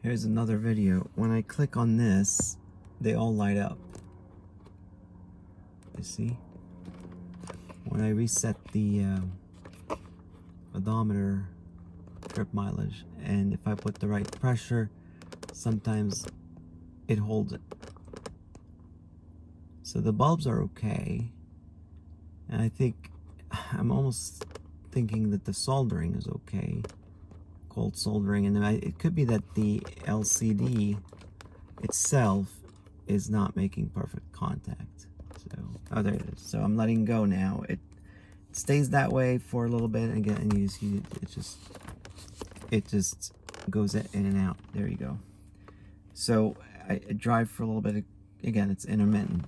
Here's another video. When I click on this, they all light up. You see? When I reset the uh, odometer trip mileage, and if I put the right pressure, sometimes it holds it. So the bulbs are okay. And I think, I'm almost thinking that the soldering is okay cold soldering and it could be that the LCD itself is not making perfect contact. So oh there it is. So I'm letting go now. It stays that way for a little bit and again and you see it just it just goes in and out. There you go. So I drive for a little bit. Again it's intermittent